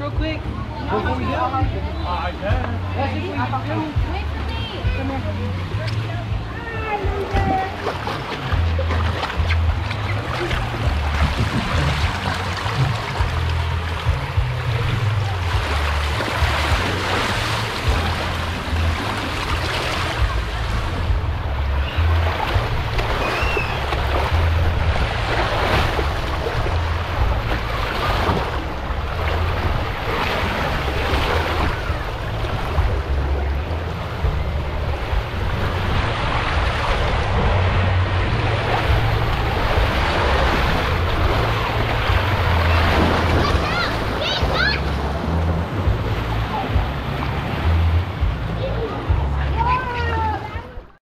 Real Before we. Uh, I.